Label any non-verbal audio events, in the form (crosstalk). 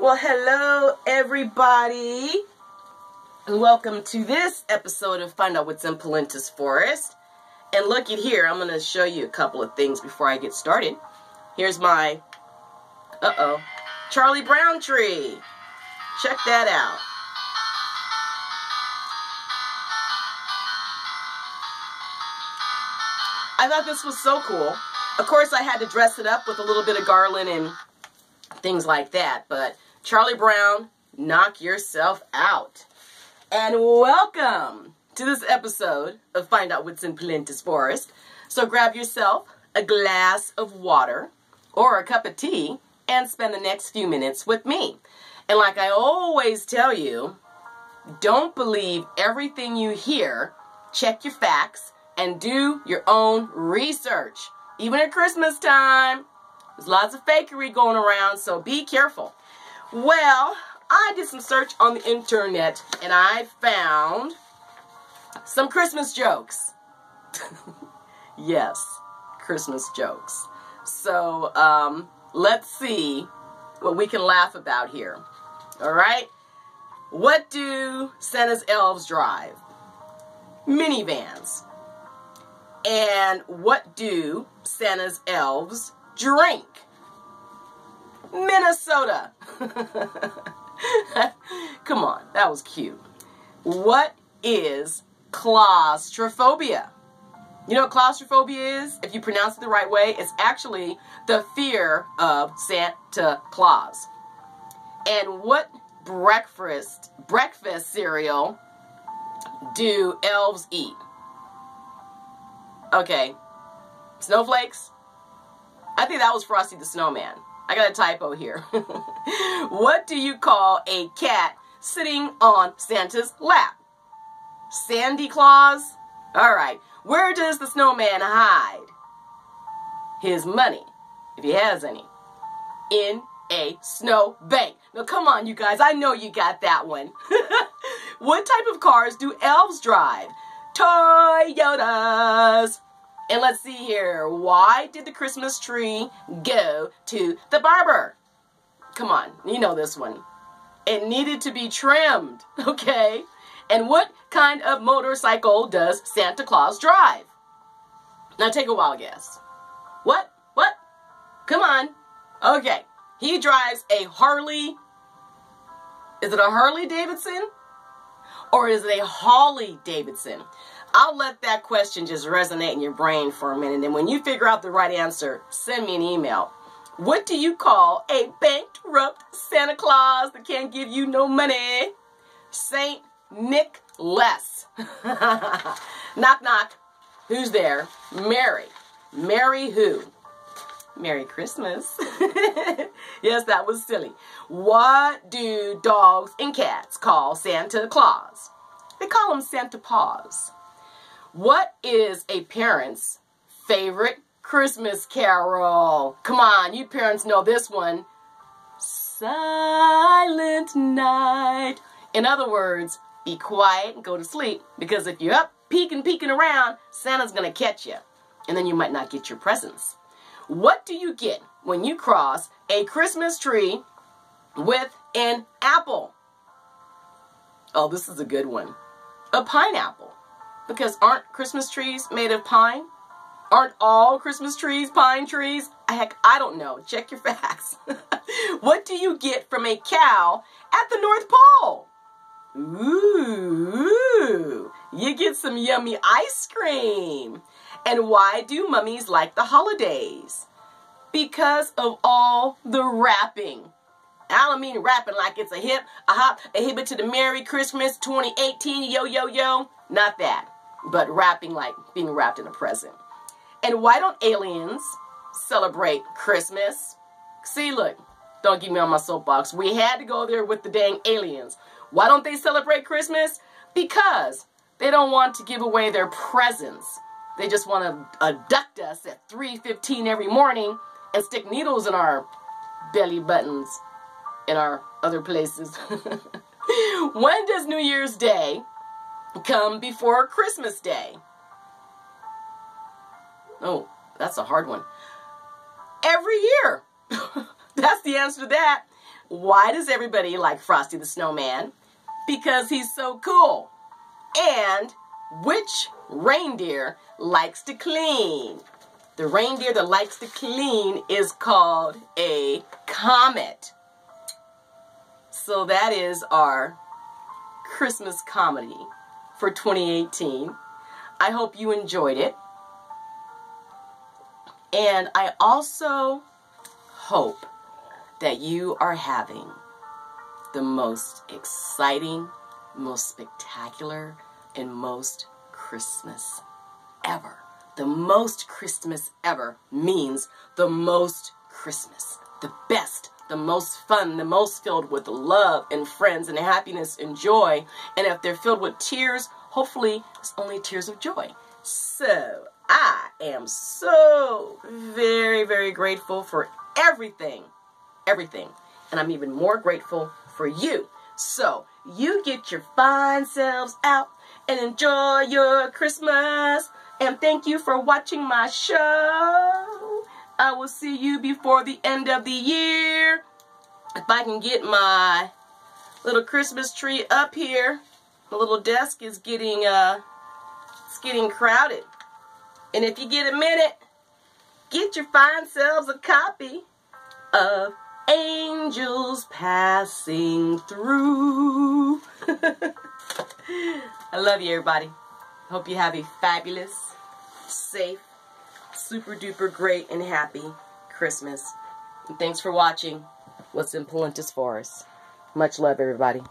Well, hello, everybody, and welcome to this episode of Find Out What's in Pelenta's Forrest. And look at here, I'm going to show you a couple of things before I get started. Here's my, uh-oh, Charlie Brown tree. Check that out. I thought this was so cool. Of course, I had to dress it up with a little bit of garland and things like that, but Charlie Brown, knock yourself out. And welcome to this episode of Find Out What's in Pelenta's Forrest. So grab yourself a glass of water or a cup of tea and spend the next few minutes with me. And like I always tell you, don't believe everything you hear. Check your facts and do your own research. Even at Christmas time, there's lots of fakery going around, so be careful. Well, I did some search on the internet and I found some Christmas jokes. (laughs) yes, Christmas jokes. So, um, let's see what we can laugh about here. All right? What do Santa's elves drive? Minivans. And what do Santa's elves drink? Minnesota. (laughs) Come on, that was cute. What is claustrophobia? You know what claustrophobia is? If you pronounce it the right way, it's actually the fear of Santa Claus. And what breakfast breakfast cereal do elves eat? Okay. Snowflakes? I think that was Frosty the Snowman. I got a typo here. (laughs) what do you call a cat sitting on Santa's lap? Sandy Claus? All right. Where does the snowman hide his money, if he has any? In a snow bank. Now, come on, you guys. I know you got that one. (laughs) what type of cars do elves drive? Toyotas. And let's see here. Why did the Christmas tree go to the barber? Come on, you know this one. It needed to be trimmed, (laughs) okay? And what kind of motorcycle does Santa Claus drive? Now take a wild guess. What? What? Come on. Okay. He drives a Harley. Is it a Harley Davidson? Or is it a Holly Davidson? I'll let that question just resonate in your brain for a minute. And then when you figure out the right answer, send me an email. What do you call a bankrupt Santa Claus that can't give you no money? Saint Nicholas. (laughs) knock, knock. Who's there? Mary. Mary who? Merry Christmas. (laughs) yes, that was silly. What do dogs and cats call Santa Claus? They call him Santa Paws. What is a parent's favorite Christmas carol? Come on, you parents know this one. Silent night. In other words, be quiet and go to sleep because if you're up peeking, peeking around, Santa's to catch you. And then you might not get your presents. What do you get when you cross a Christmas tree with an apple? Oh, this is a good one. A pineapple. Because aren't Christmas trees made of pine? Aren't all Christmas trees pine trees? Heck, I don't know. Check your (laughs) facts. (laughs) what do you get from a cow at the North Pole? Ooh, you get some yummy ice cream. And why do mummies like the holidays? Because of all the wrapping. I don't mean rapping like it's a hip, a hop, a hip to the Merry Christmas 2018, yo, yo, yo. Not that but wrapping like being wrapped in a present. And why don't aliens celebrate Christmas? See, look, don't get me on my soapbox. We had to go there with the dang aliens. Why don't they celebrate Christmas? Because they don't want to give away their presents. They just want to abduct us at 3.15 every morning and stick needles in our belly buttons in our other places. (laughs) when does New Year's Day come before Christmas Day? Oh, that's a hard one. Every year. (laughs) that's the answer to that. why does everybody like Frosty the Snowman? Because he's so cool. And which reindeer likes to clean? The reindeer that likes to clean is called a comet. So that is our Christmas comedy for 2018. I hope you enjoyed it. And I also hope that you are having the most exciting, most spectacular, and most Christmas ever. The most Christmas ever means the most Christmas, the best, the most fun, the most filled with love and friends and happiness and joy. And if they're filled with tears, hopefully it's only tears of joy. So I am so very, very grateful for everything, everything. And I'm even more grateful for you. So you get your fine selves out and enjoy your Christmas. And thank you for watching my show. I will see you before the end of the year. If I can get my little Christmas tree up here, my little desk is getting uh it's getting crowded. And if you get a minute, get your fine selves a copy of Angels Passing Through. (laughs) I love you, everybody. Hope you have a fabulous, safe, super duper great, and happy Christmas. And thanks for watching What's in Pelenta's Forrest. Much love, everybody.